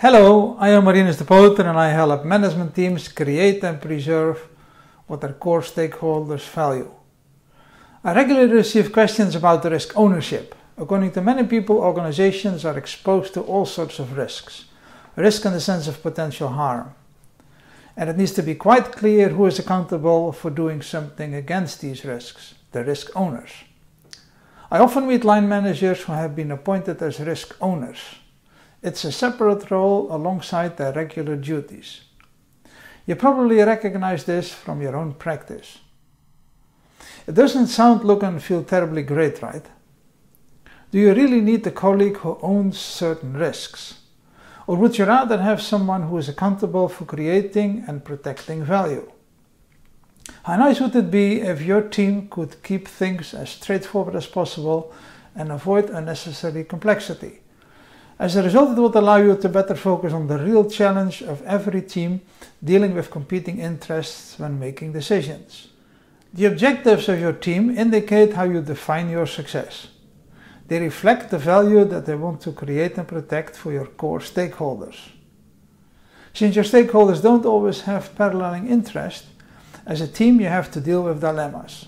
Hello, I am Marinus de Pooter and I help management teams create and preserve what their core stakeholders value. I regularly receive questions about the risk ownership. According to many people, organizations are exposed to all sorts of risks. Risk in the sense of potential harm. And it needs to be quite clear who is accountable for doing something against these risks, the risk owners. I often meet line managers who have been appointed as risk owners. It's a separate role alongside their regular duties. You probably recognize this from your own practice. It doesn't sound, look, and feel terribly great, right? Do you really need a colleague who owns certain risks? Or would you rather have someone who is accountable for creating and protecting value? How nice would it be if your team could keep things as straightforward as possible and avoid unnecessary complexity? As a result, it would allow you to better focus on the real challenge of every team dealing with competing interests when making decisions. The objectives of your team indicate how you define your success. They reflect the value that they want to create and protect for your core stakeholders. Since your stakeholders don't always have paralleling interests, as a team you have to deal with dilemmas.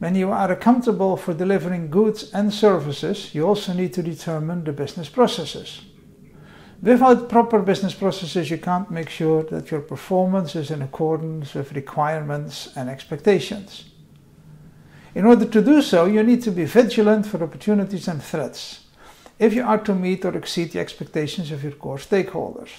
When you are accountable for delivering goods and services, you also need to determine the business processes. Without proper business processes, you can't make sure that your performance is in accordance with requirements and expectations. In order to do so, you need to be vigilant for opportunities and threats if you are to meet or exceed the expectations of your core stakeholders.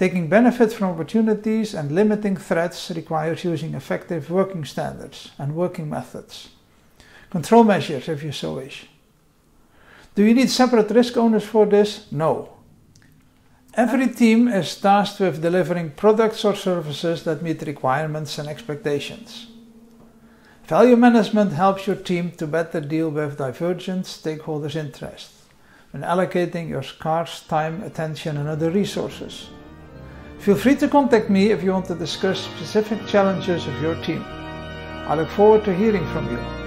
Taking benefit from opportunities and limiting threats requires using effective working standards and working methods. Control measures if you so wish. Do you need separate risk owners for this? No. Every team is tasked with delivering products or services that meet requirements and expectations. Value management helps your team to better deal with divergent stakeholders' interests when allocating your scarce time, attention, and other resources. Feel free to contact me if you want to discuss specific challenges of your team. I look forward to hearing from you.